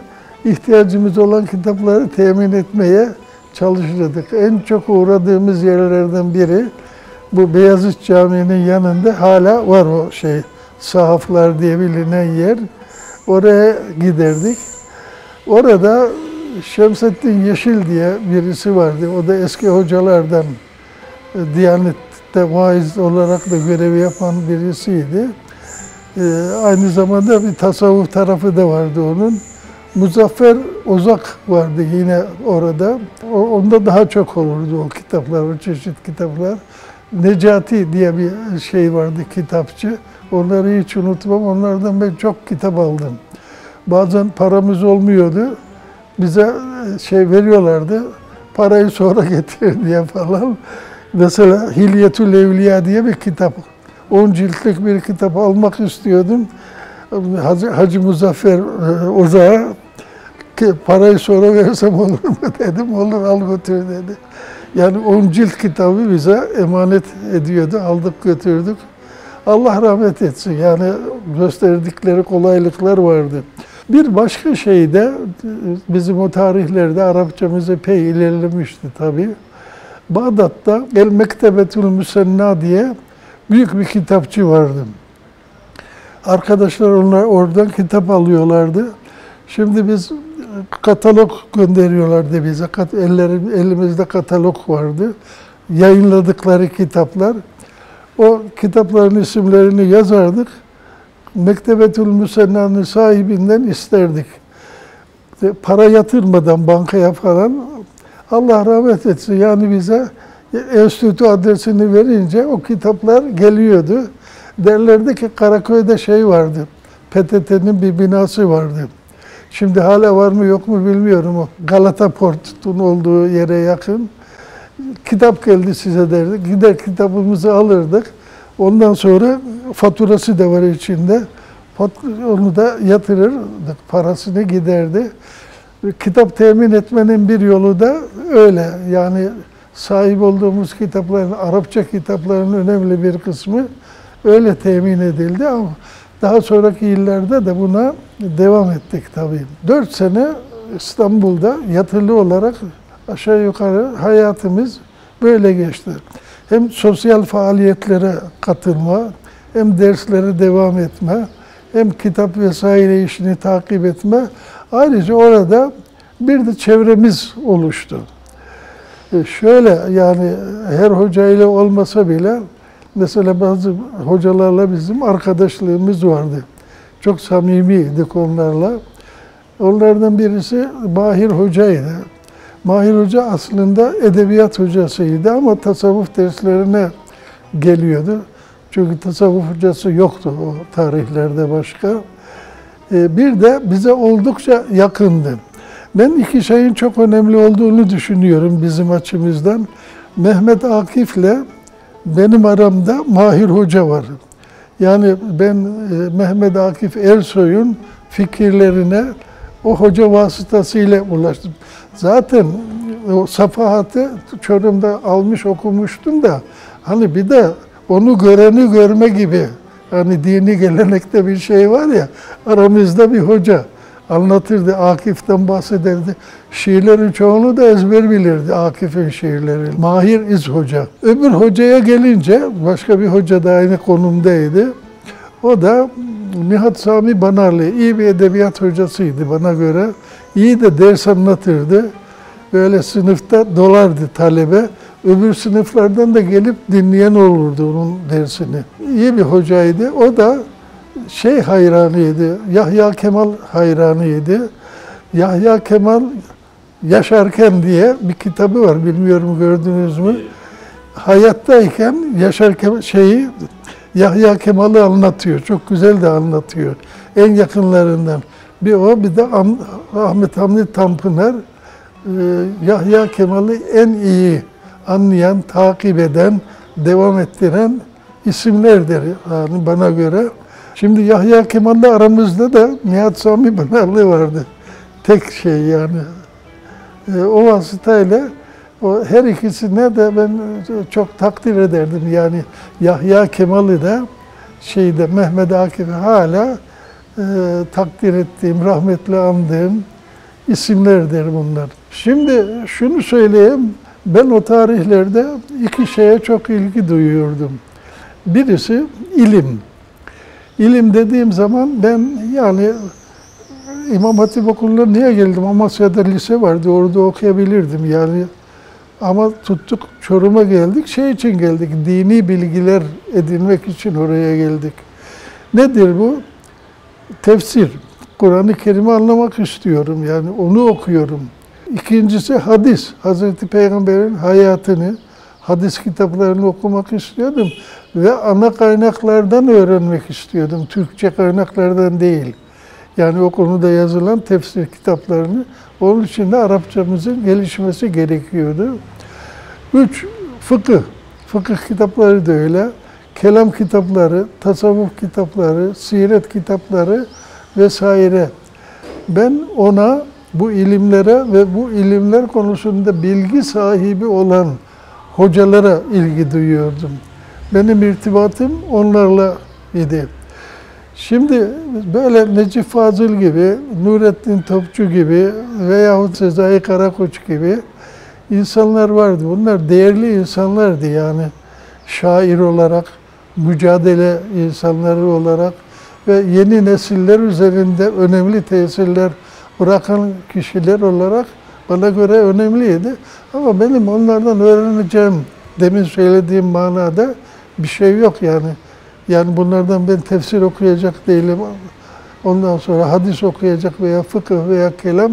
ihtiyacımız olan kitapları temin etmeye çalışırdık. En çok uğradığımız yerlerden biri bu Beyazıt Camii'nin yanında hala var o şey, sahaflar diye bilinen yer. Oraya giderdik. Orada Şemsettin Yeşil diye birisi vardı. O da eski hocalardan e, Diyanet'te vaiz olarak da görevi yapan birisiydi. Ee, aynı zamanda bir tasavvuf tarafı da vardı onun. Muzaffer Ozak vardı yine orada. O, onda daha çok olurdu o kitaplar, o çeşit kitaplar. Necati diye bir şey vardı kitapçı. Onları hiç unutmam. Onlardan ben çok kitap aldım. Bazen paramız olmuyordu. Bize e, şey veriyorlardı. Parayı sonra (laughs) getir diye falan. Mesela Hilyetül Evliya diye bir kitap. 10 ciltlik bir kitap almak istiyordum. Hacı, Hacı Muzaffer e, Oza'ya parayı sonra versem olur mu (laughs) dedim. Olur al götür dedi. Yani 10 cilt kitabı bize emanet ediyordu. Aldık götürdük. Allah rahmet etsin. Yani gösterdikleri kolaylıklar vardı. Bir başka şey de bizim o tarihlerde Arapçamız epey ilerlemişti tabii. Bağdat'ta El Mektebetül Müsenna diye büyük bir kitapçı vardı. Arkadaşlar onlar oradan kitap alıyorlardı. Şimdi biz katalog gönderiyorlardı bize. Ellerim, elimizde katalog vardı. Yayınladıkları kitaplar. O kitapların isimlerini yazardık. Mektebetül Müsenna'nın sahibinden isterdik. Para yatırmadan bankaya falan Allah rahmet etsin. Yani bize enstitü adresini verince o kitaplar geliyordu. Derlerdi ki Karaköy'de şey vardı. PTT'nin bir binası vardı. Şimdi hala var mı yok mu bilmiyorum o. Galata Port'un olduğu yere yakın. Kitap geldi size derdik. Gider kitabımızı alırdık. Ondan sonra faturası da var içinde. Onu da yatırırdık. Parasını giderdi. Kitap temin etmenin bir yolu da öyle. Yani sahip olduğumuz kitapların, Arapça kitapların önemli bir kısmı öyle temin edildi ama daha sonraki yıllarda da buna devam ettik tabii. Dört sene İstanbul'da yatılı olarak aşağı yukarı hayatımız böyle geçti. Hem sosyal faaliyetlere katılma, hem derslere devam etme, hem kitap vesaire işini takip etme. Ayrıca orada bir de çevremiz oluştu. E şöyle yani her hocayla olmasa bile mesela bazı hocalarla bizim arkadaşlığımız vardı. Çok samimiydik onlarla. Onlardan birisi Mahir Hoca'ydı. Mahir Hoca aslında edebiyat hocasıydı ama tasavvuf derslerine geliyordu. Çünkü tasavvuf hocası yoktu o tarihlerde başka. E, bir de bize oldukça yakındı. Ben iki şeyin çok önemli olduğunu düşünüyorum bizim açımızdan. Mehmet Akif'le benim aramda Mahir Hoca var. Yani ben e, Mehmet Akif Ersoy'un fikirlerine o hoca vasıtasıyla ulaştım. Zaten o safahatı Çorum'da almış okumuştum da hani bir de onu göreni görme gibi hani dini gelenekte bir şey var ya aramızda bir hoca Anlatırdı, Akif'ten bahsederdi. Şiirlerin çoğunu da ezber bilirdi Akif'in şiirleri. Mahir İz Hoca. Öbür hocaya gelince, başka bir hoca da aynı konumdaydı. O da Nihat Sami Banarlı, iyi bir edebiyat hocasıydı bana göre. İyi de ders anlatırdı. Böyle sınıfta dolardı talebe. Öbür sınıflardan da gelip dinleyen olurdu onun dersini. İyi bir hocaydı. O da şey hayranıydı, Yahya Kemal hayranıydı. Yahya Kemal Yaşarken diye bir kitabı var, bilmiyorum gördünüz mü? Hayattayken Yaşar Kemal şeyi Yahya Kemal'i anlatıyor. Çok güzel de anlatıyor. En yakınlarından. Bir o bir de Ahmet Hamdi Tanpınar e, Yahya Kemal'i en iyi anlayan, takip eden, devam ettiren isimlerdir yani bana göre. Şimdi Yahya Kemal'le aramızda da Nihat Sami Banarlı vardı. Tek şey yani. E, o vasıtayla o her ikisine de ben çok takdir ederdim. Yani Yahya Kemal'i de şeyde Mehmet Akif'i hala e, takdir ettiğim, rahmetli andığım isimlerdir bunlar. Şimdi şunu söyleyeyim, ben o tarihlerde iki şeye çok ilgi duyuyordum. Birisi ilim. İlim dediğim zaman ben yani İmam Hatip okuluna niye geldim? Amasya'da lise vardı, orada okuyabilirdim yani. Ama tuttuk Çorum'a geldik, şey için geldik, dini bilgiler edinmek için oraya geldik. Nedir bu? Tefsir. Kur'an-ı Kerim'i anlamak istiyorum yani onu okuyorum. İkincisi hadis. Hazreti Peygamber'in hayatını, hadis kitaplarını okumak istiyordum ve ana kaynaklardan öğrenmek istiyordum. Türkçe kaynaklardan değil. Yani o konuda yazılan tefsir kitaplarını. Onun için de Arapçamızın gelişmesi gerekiyordu. Üç, fıkıh. Fıkıh kitapları da öyle. Kelam kitapları, tasavvuf kitapları, siret kitapları vesaire. Ben ona bu ilimlere ve bu ilimler konusunda bilgi sahibi olan hocalara ilgi duyuyordum. Benim irtibatım onlarla idi. Şimdi böyle Necip Fazıl gibi, Nurettin Topçu gibi veyahut Sezai Karakoç gibi insanlar vardı. Bunlar değerli insanlardı yani şair olarak, mücadele insanları olarak ve yeni nesiller üzerinde önemli tesirler bırakan kişiler olarak bana göre önemliydi. Ama benim onlardan öğreneceğim demin söylediğim manada bir şey yok yani. Yani bunlardan ben tefsir okuyacak değilim. Ondan sonra hadis okuyacak veya fıkıh veya kelam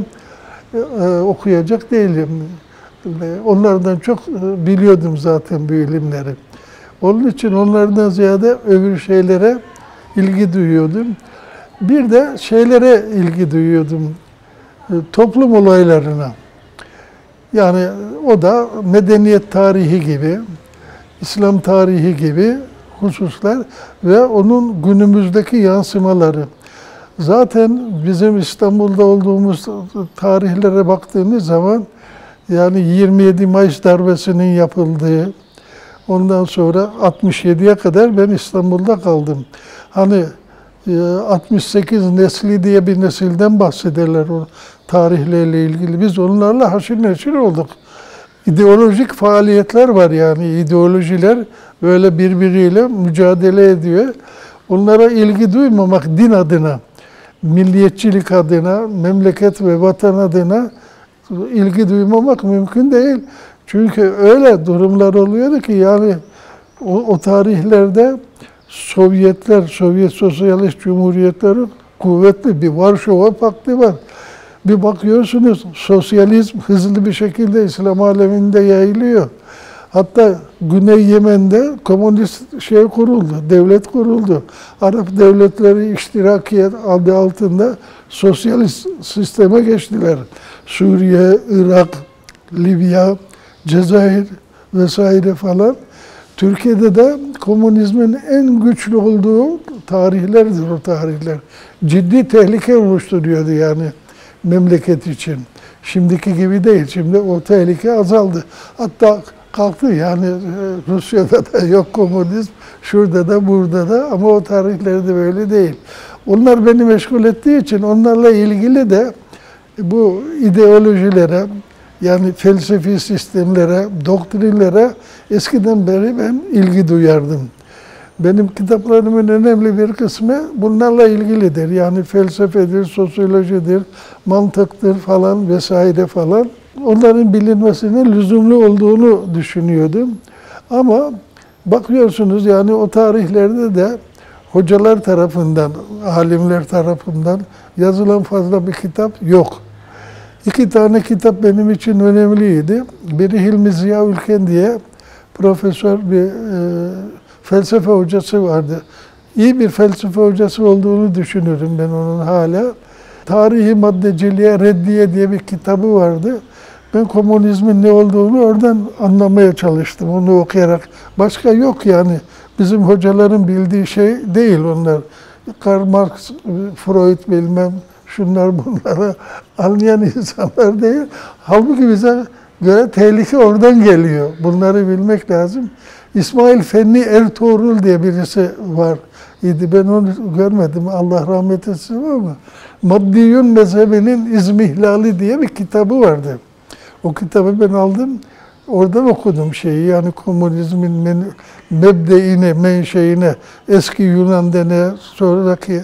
e, okuyacak değilim. Onlardan çok e, biliyordum zaten bu ilimleri. Onun için onlardan ziyade öbür şeylere ilgi duyuyordum. Bir de şeylere ilgi duyuyordum. E, toplum olaylarına. Yani o da medeniyet tarihi gibi, İslam tarihi gibi hususlar ve onun günümüzdeki yansımaları. Zaten bizim İstanbul'da olduğumuz tarihlere baktığımız zaman yani 27 Mayıs darbesinin yapıldığı, ondan sonra 67'ye kadar ben İstanbul'da kaldım. Hani 68 e, nesli diye bir nesilden bahsederler tarihlerle ilgili. Biz onlarla haşır neşir olduk. İdeolojik faaliyetler var yani ideolojiler böyle birbiriyle mücadele ediyor. Onlara ilgi duymamak din adına, milliyetçilik adına, memleket ve vatan adına ilgi duymamak mümkün değil. Çünkü öyle durumlar oluyordu ki yani o, o tarihlerde Sovyetler, Sovyet Sosyalist Cumhuriyetleri kuvvetli bir Varşova Paktı var. Bir bakıyorsunuz sosyalizm hızlı bir şekilde İslam aleminde yayılıyor. Hatta Güney Yemen'de komünist şey kuruldu, devlet kuruldu. Arap devletleri iştirakiyet adı altında sosyalist sisteme geçtiler. Suriye, Irak, Libya, Cezayir vesaire falan. Türkiye'de de komünizmin en güçlü olduğu tarihlerdir o tarihler. Ciddi tehlike oluşturuyordu yani memleket için. Şimdiki gibi değil. Şimdi o tehlike azaldı. Hatta kalktı yani e, Rusya'da da (laughs) yok komünizm, şurada da burada da ama o tarihlerde böyle değil. Onlar beni meşgul ettiği için onlarla ilgili de bu ideolojilere, yani felsefi sistemlere, doktrinlere eskiden beri ben ilgi duyardım. Benim kitaplarımın önemli bir kısmı bunlarla ilgilidir. Yani felsefedir, sosyolojidir, mantıktır falan vesaire falan. Onların bilinmesinin lüzumlu olduğunu düşünüyordum. Ama bakıyorsunuz yani o tarihlerde de hocalar tarafından, alimler tarafından yazılan fazla bir kitap yok. İki tane kitap benim için önemliydi. Biri Hilmi Ziya Ülken diye profesör bir e, felsefe hocası vardı. İyi bir felsefe hocası olduğunu düşünürüm ben onun hala. Tarihi Maddeciliğe Reddiye diye bir kitabı vardı. Ben komünizmin ne olduğunu oradan anlamaya çalıştım onu okuyarak. Başka yok yani. Bizim hocaların bildiği şey değil onlar. Karl Marx, Freud bilmem şunlar bunları anlayan (laughs) insanlar değil. Halbuki bize göre tehlike oradan geliyor. Bunları bilmek lazım. İsmail Fenni Ertuğrul diye birisi var idi. Ben onu görmedim. Allah rahmet etsin ama Maddiyun mezhebinin İzmihlali diye bir kitabı vardı. O kitabı ben aldım. Oradan okudum şeyi yani komünizmin men, mebdeine, menşeine, eski Yunan'da ne, sonraki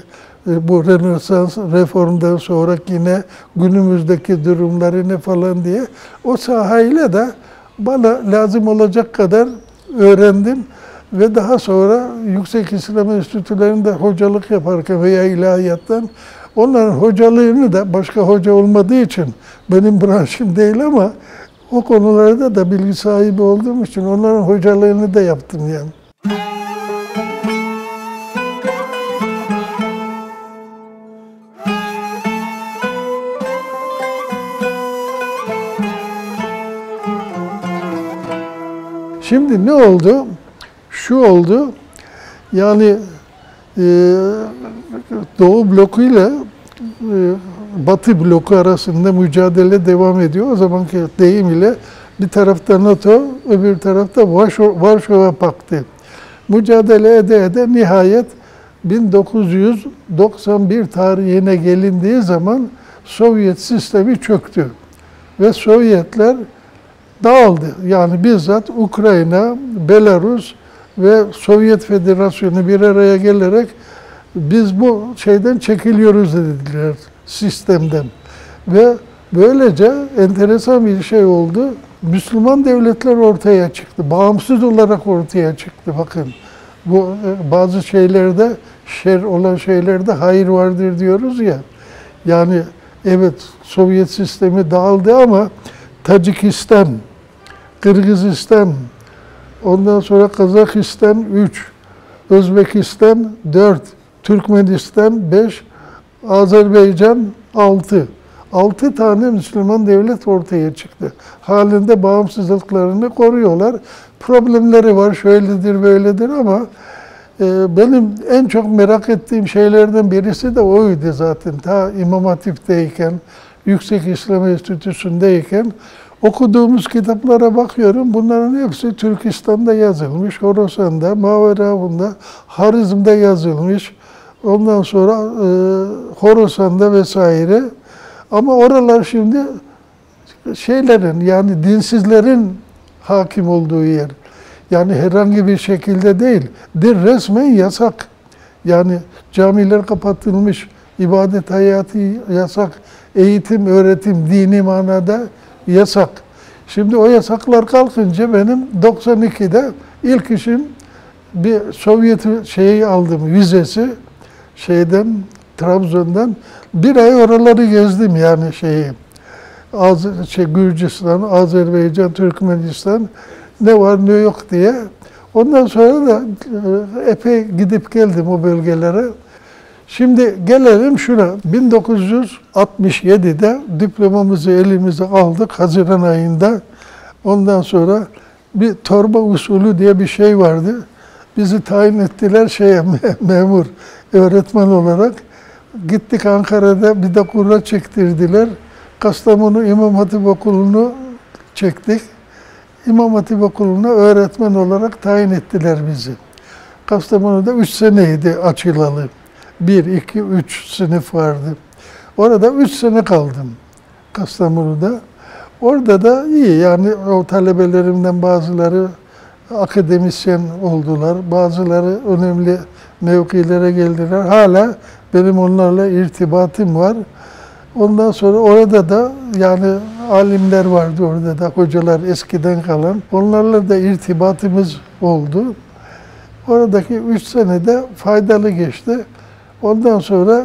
e, bu Rönesans reformdan sonra yine günümüzdeki durumları ne falan diye o sahayla da bana lazım olacak kadar öğrendim ve daha sonra Yüksek İslam Enstitülerinde hocalık yaparken veya ilahiyattan onların hocalığını da başka hoca olmadığı için benim branşım değil ama o konularda da bilgi sahibi olduğum için onların hocalığını da yaptım yani. Şimdi ne oldu? Şu oldu. Yani e, Doğu bloku ile e, Batı bloku arasında mücadele devam ediyor. O zamanki deyim ile bir tarafta NATO, öbür tarafta Varşova Paktı. Mücadele ede ede nihayet 1991 tarihine gelindiği zaman Sovyet sistemi çöktü. Ve Sovyetler dağıldı. Yani bizzat Ukrayna, Belarus ve Sovyet Federasyonu bir araya gelerek biz bu şeyden çekiliyoruz dediler sistemden. Ve böylece enteresan bir şey oldu. Müslüman devletler ortaya çıktı. Bağımsız olarak ortaya çıktı. Bakın bu e, bazı şeylerde şer olan şeylerde hayır vardır diyoruz ya. Yani evet Sovyet sistemi dağıldı ama Tacikistan, Kırgızistan, ondan sonra Kazakistan 3, Özbekistan 4, Türkmenistan 5, Azerbaycan 6. 6 tane Müslüman devlet ortaya çıktı. Halinde bağımsızlıklarını koruyorlar. Problemleri var, şöyledir, böyledir ama e, benim en çok merak ettiğim şeylerden birisi de oydu zaten. Ta İmam Hatip'teyken, Yüksek İslam Enstitüsü'ndeyken okuduğumuz kitaplara bakıyorum. Bunların hepsi Türkistan'da yazılmış, Horasan'da, Maveraun'da, Harizm'de yazılmış. Ondan sonra e, Horasan'da vesaire. Ama oralar şimdi şeylerin yani dinsizlerin hakim olduğu yer. Yani herhangi bir şekilde değil. Din resmen yasak. Yani camiler kapatılmış, ibadet hayatı yasak, eğitim, öğretim dini manada yasak. Şimdi o yasaklar kalkınca benim 92'de ilk işim bir Sovyet şeyi aldım, vizesi şeyden, Trabzon'dan. Bir ay oraları gezdim yani şeyi. Az, şey, Gürcistan, Azerbaycan, Türkmenistan ne var ne yok diye. Ondan sonra da e, epey gidip geldim o bölgelere. Şimdi gelelim şuna. 1967'de diplomamızı elimize aldık Haziran ayında. Ondan sonra bir torba usulü diye bir şey vardı. Bizi tayin ettiler şeye (laughs) memur, öğretmen olarak. Gittik Ankara'da bir de kura çektirdiler. Kastamonu İmam Hatip Okulu'nu çektik. İmam Hatip Okulu'na öğretmen olarak tayin ettiler bizi. Kastamonu'da üç seneydi açılalı. Bir, iki, üç sınıf vardı. Orada üç sene kaldım Kastamonu'da. Orada da iyi yani o talebelerimden bazıları akademisyen oldular. Bazıları önemli mevkilere geldiler. Hala benim onlarla irtibatım var. Ondan sonra orada da yani alimler vardı orada da hocalar eskiden kalan. Onlarla da irtibatımız oldu. Oradaki üç senede faydalı geçti. Ondan sonra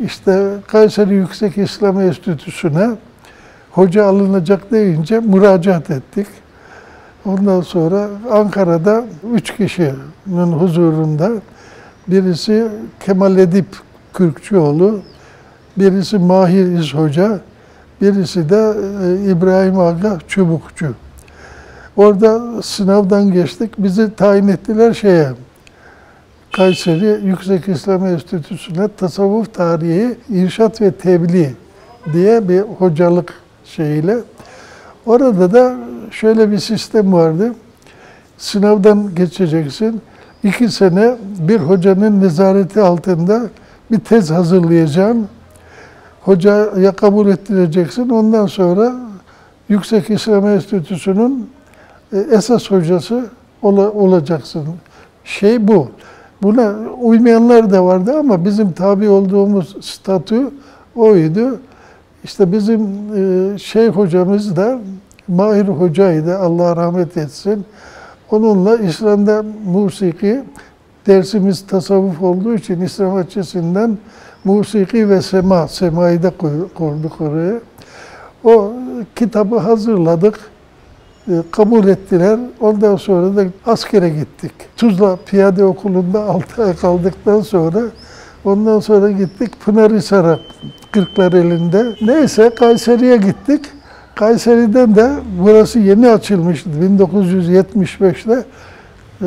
işte Kayseri Yüksek İslam Enstitüsü'ne hoca alınacak deyince müracaat ettik. Ondan sonra Ankara'da üç kişinin huzurunda birisi Kemal Edip Kürkçüoğlu, birisi Mahir İz Hoca, birisi de e, İbrahim Aga Çubukçu. Orada sınavdan geçtik. Bizi tayin ettiler şeye, Kayseri Yüksek İslam Enstitüsü'ne tasavvuf tarihi, irşat ve tebliğ diye bir hocalık şeyiyle. Orada da şöyle bir sistem vardı. Sınavdan geçeceksin. İki sene bir hocanın nezareti altında bir tez hazırlayacaksın. Hocaya kabul ettireceksin. Ondan sonra Yüksek İslam Enstitüsü'nün e, esas hocası olacaksın. Şey bu. Buna uymayanlar da vardı ama bizim tabi olduğumuz statü oydu. İşte bizim şey hocamız da Mahir Hoca'ydı. Allah rahmet etsin. Onunla İslam'da musiki dersimiz tasavvuf olduğu için İslam açısından musiki ve sema, semayı da koyduk oraya. O kitabı hazırladık. E, kabul ettiler. Ondan sonra da askere gittik. Tuzla Piyade Okulu'nda 6 ay kaldıktan sonra ondan sonra gittik Pınarhisar'a Kırklar elinde. Neyse Kayseri'ye gittik. Kayseri'den de burası yeni açılmıştı 1975'te. E,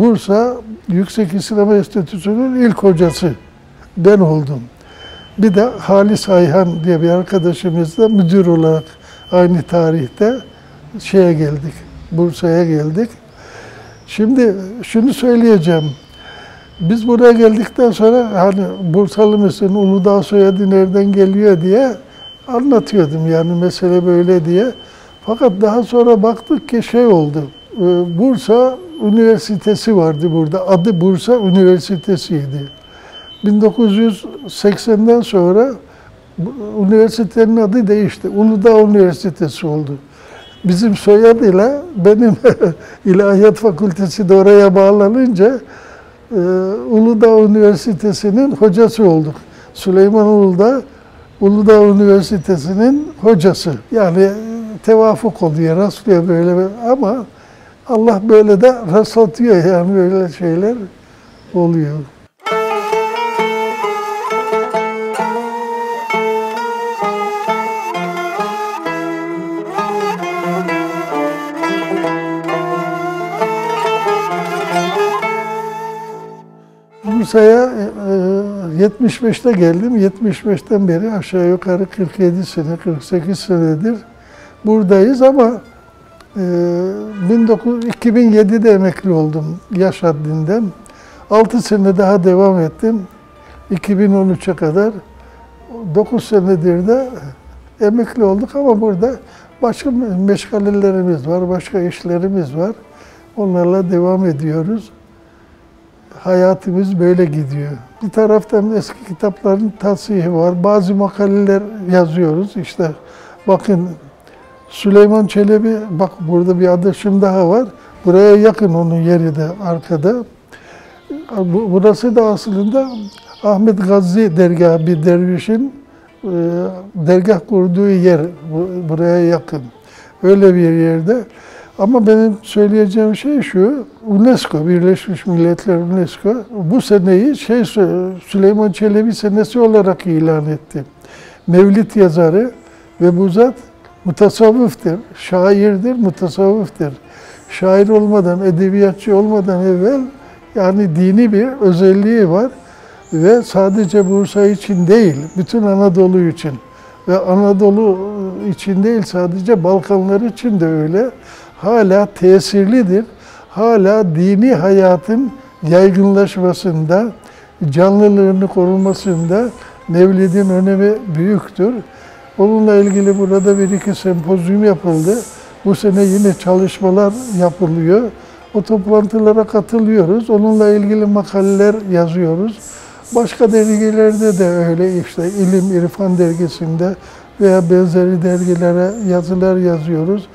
Bursa Yüksek İslam Enstitüsü'nün ilk hocası ben oldum. Bir de Halis Ayhan diye bir arkadaşımız da müdür olarak aynı tarihte şeye geldik, Bursa'ya geldik. Şimdi şunu söyleyeceğim. Biz buraya geldikten sonra hani Bursalı mısın, Uludağ soyadı nereden geliyor diye anlatıyordum yani mesele böyle diye. Fakat daha sonra baktık ki şey oldu. E, Bursa Üniversitesi vardı burada. Adı Bursa Üniversitesi'ydi. 1980'den sonra üniversitenin adı değişti. Uludağ Üniversitesi oldu. Bizim soyadıyla benim (laughs) İlahiyat Fakültesi de oraya bağlanınca e, Uludağ Üniversitesi'nin hocası olduk. Süleyman Uludağ, Uludağ Üniversitesi'nin hocası. Yani tevafuk oluyor, rastlıyor böyle ama Allah böyle de rastlatıyor yani böyle şeyler oluyor. Bursa'ya 75'te e, geldim. 75'ten beri aşağı yukarı 47 sene, 48 senedir buradayız ama 2007'de e, emekli oldum yaş haddinden. 6 sene daha devam ettim. 2013'e kadar 9 senedir de emekli olduk ama burada başka meşgalelerimiz var, başka işlerimiz var. Onlarla devam ediyoruz hayatımız böyle gidiyor. Bir taraftan eski kitapların tasihi var. Bazı makaleler yazıyoruz. İşte bakın Süleyman Çelebi, bak burada bir adaşım daha var. Buraya yakın onun yeri de arkada. Burası da aslında Ahmet Gazi dergahı bir dervişin e, dergah kurduğu yer buraya yakın. Öyle bir yerde. Ama benim söyleyeceğim şey şu, UNESCO, Birleşmiş Milletler UNESCO bu seneyi şey Süleyman Çelebi senesi olarak ilan etti. Mevlid yazarı ve bu zat mutasavvıftır, şairdir, mutasavvıftır. Şair olmadan, edebiyatçı olmadan evvel yani dini bir özelliği var ve sadece Bursa için değil, bütün Anadolu için ve Anadolu için değil sadece Balkanlar için de öyle hala tesirlidir. Hala dini hayatın yaygınlaşmasında, canlılığını korunmasında Mevlid'in önemi büyüktür. Onunla ilgili burada bir iki sempozyum yapıldı. Bu sene yine çalışmalar yapılıyor. O toplantılara katılıyoruz. Onunla ilgili makaleler yazıyoruz. Başka dergilerde de öyle işte İlim İrfan dergisinde veya benzeri dergilere yazılar yazıyoruz.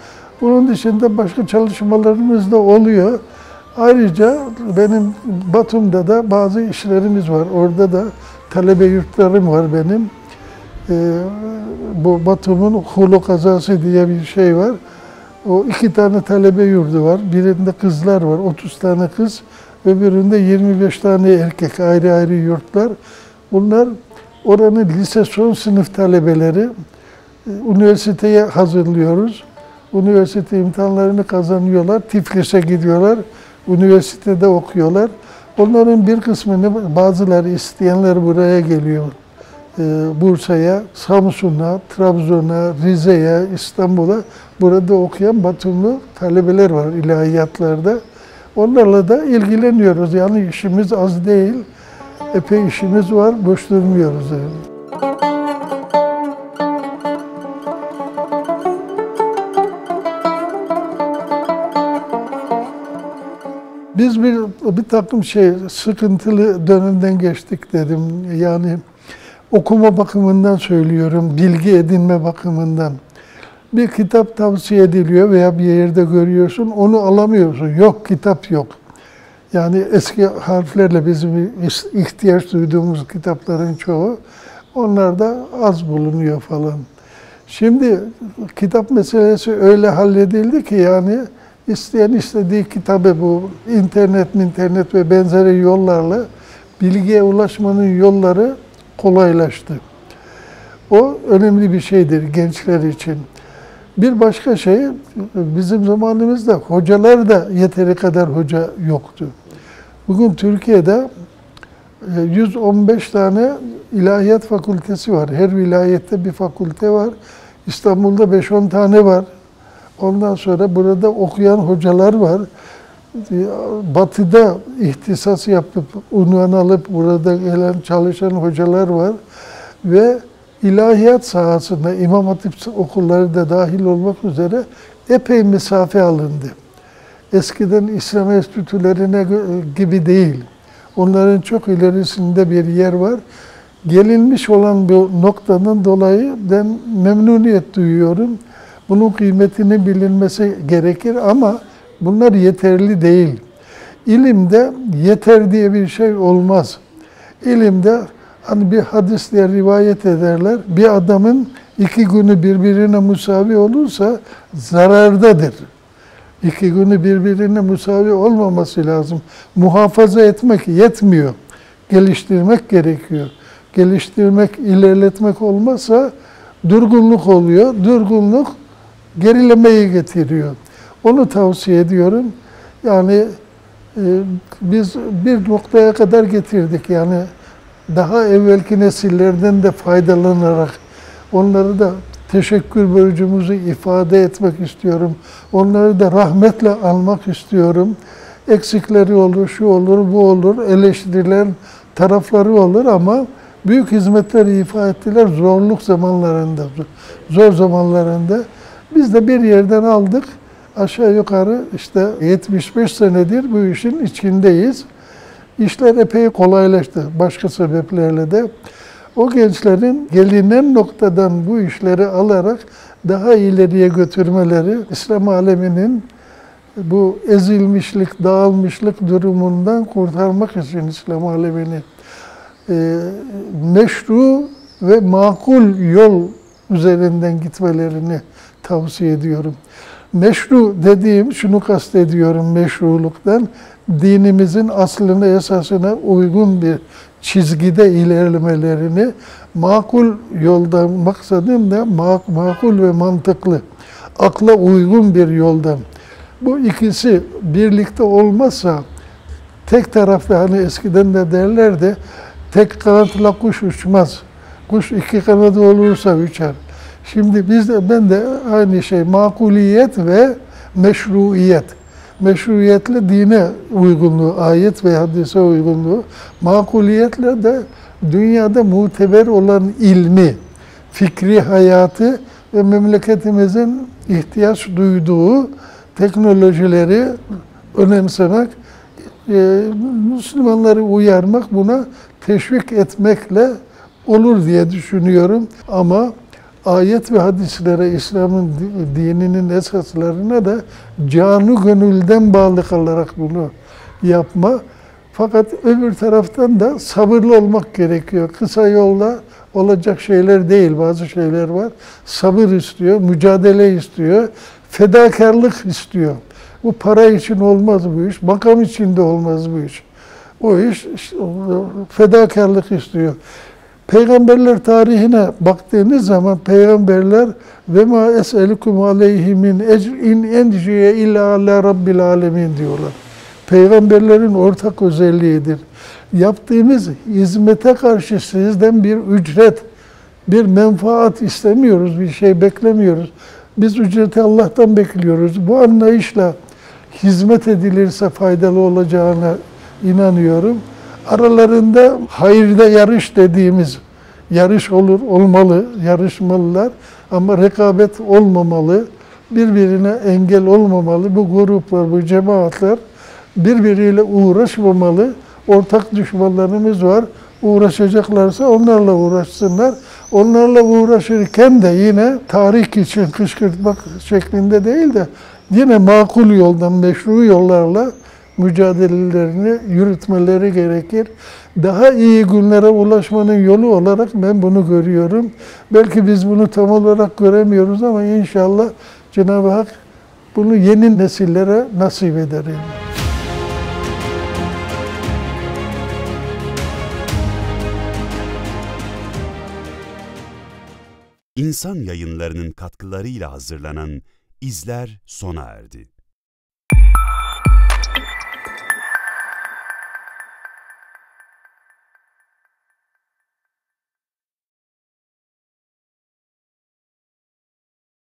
Bunun dışında başka çalışmalarımız da oluyor. Ayrıca benim Batum'da da bazı işlerimiz var. Orada da talebe yurtlarım var benim. Ee, bu Batum'un Hulu kazası diye bir şey var. O iki tane talebe yurdu var. Birinde kızlar var, 30 tane kız. Öbüründe 25 tane erkek, ayrı ayrı yurtlar. Bunlar oranın lise son sınıf talebeleri. Üniversiteye hazırlıyoruz. Üniversite imtihanlarını kazanıyorlar. Tiflis'e gidiyorlar. Üniversitede okuyorlar. Onların bir kısmını bazıları isteyenler buraya geliyor. Ee, Bursa'ya, Samsun'a, Trabzon'a, Rize'ye, İstanbul'a burada okuyan Batumlu talebeler var ilahiyatlarda. Onlarla da ilgileniyoruz. Yani işimiz az değil. Epey işimiz var. Boş durmuyoruz. Yani. Biz bir, bir takım şey sıkıntılı dönemden geçtik dedim. Yani okuma bakımından söylüyorum, bilgi edinme bakımından. Bir kitap tavsiye ediliyor veya bir yerde görüyorsun, onu alamıyorsun. Yok, kitap yok. Yani eski harflerle bizim ihtiyaç duyduğumuz kitapların çoğu, onlar da az bulunuyor falan. Şimdi kitap meselesi öyle halledildi ki yani isteyen istediği kitabı bu internet, internet ve benzeri yollarla bilgiye ulaşmanın yolları kolaylaştı. O önemli bir şeydir gençler için. Bir başka şey, bizim zamanımızda hocalar da yeteri kadar hoca yoktu. Bugün Türkiye'de 115 e, tane ilahiyat fakültesi var. Her vilayette bir fakülte var. İstanbul'da 5-10 tane var. Ondan sonra burada okuyan hocalar var. Batı'da ihtisas yapıp, unvan alıp burada gelen çalışan hocalar var. Ve ilahiyat sahasında İmam Hatip okulları da dahil olmak üzere epey mesafe alındı. Eskiden İslam enstitülerine gibi değil. Onların çok ilerisinde bir yer var. Gelinmiş olan bu noktanın dolayı ben memnuniyet duyuyorum. Bunun kıymetini bilinmesi gerekir ama bunlar yeterli değil. İlimde yeter diye bir şey olmaz. İlimde hani bir hadisle rivayet ederler. Bir adamın iki günü birbirine musavi olursa zarardadır. İki günü birbirine musavi olmaması lazım. Muhafaza etmek yetmiyor. Geliştirmek gerekiyor. Geliştirmek, ilerletmek olmazsa durgunluk oluyor. Durgunluk gerilemeyi getiriyor. Onu tavsiye ediyorum. Yani e, biz bir noktaya kadar getirdik. Yani daha evvelki nesillerden de faydalanarak onları da teşekkür borcumuzu ifade etmek istiyorum. Onları da rahmetle almak istiyorum. Eksikleri olur, şu olur, bu olur, eleştirilen tarafları olur ama büyük hizmetler ifa ettiler zorluk zamanlarında, zor zamanlarında. Biz de bir yerden aldık. Aşağı yukarı işte 75 senedir bu işin içindeyiz. İşler epey kolaylaştı başka sebeplerle de. O gençlerin gelinen noktadan bu işleri alarak daha ileriye götürmeleri İslam aleminin bu ezilmişlik, dağılmışlık durumundan kurtarmak için İslam alemini e, meşru ve makul yol üzerinden gitmelerini tavsiye ediyorum. Meşru dediğim, şunu kastediyorum meşruluktan, dinimizin aslına, esasına uygun bir çizgide ilerlemelerini, makul yoldan, maksadım da makul ve mantıklı, akla uygun bir yoldan. Bu ikisi birlikte olmazsa, tek tarafta hani eskiden de derlerdi, tek kanatla kuş uçmaz. Kuş iki kanadı olursa uçar. Şimdi biz de ben de aynı şey makuliyet ve meşruiyet. meşruiyetle dine uygunluğu, ayet ve hadise uygunluğu, makuliyetle de dünyada muteber olan ilmi, fikri hayatı ve memleketimizin ihtiyaç duyduğu teknolojileri önemsemek, e, Müslümanları uyarmak, buna teşvik etmekle olur diye düşünüyorum. Ama ayet ve hadislere, İslam'ın dininin esaslarına da canı gönülden bağlı kalarak bunu yapma. Fakat öbür taraftan da sabırlı olmak gerekiyor. Kısa yolda olacak şeyler değil, bazı şeyler var. Sabır istiyor, mücadele istiyor, fedakarlık istiyor. Bu para için olmaz bu iş, makam için de olmaz bu iş. O iş fedakarlık istiyor. Peygamberler tarihine baktığınız zaman peygamberler ve ma es'elukum aleyhi min ecrin enciye illa ala rabbil alemin diyorlar. Peygamberlerin ortak özelliğidir. Yaptığımız hizmete karşı sizden bir ücret, bir menfaat istemiyoruz, bir şey beklemiyoruz. Biz ücreti Allah'tan bekliyoruz. Bu anlayışla hizmet edilirse faydalı olacağına inanıyorum. Aralarında hayırda yarış dediğimiz yarış olur, olmalı, yarışmalılar ama rekabet olmamalı, birbirine engel olmamalı. Bu gruplar, bu cemaatler birbiriyle uğraşmamalı. Ortak düşmanlarımız var. Uğraşacaklarsa onlarla uğraşsınlar. Onlarla uğraşırken de yine tarih için kışkırtmak şeklinde değil de yine makul yoldan, meşru yollarla mücadelelerini yürütmeleri gerekir. Daha iyi günlere ulaşmanın yolu olarak ben bunu görüyorum. Belki biz bunu tam olarak göremiyoruz ama inşallah Cenab-ı Hak bunu yeni nesillere nasip eder. İnsan yayınlarının katkılarıyla hazırlanan İzler sona erdi.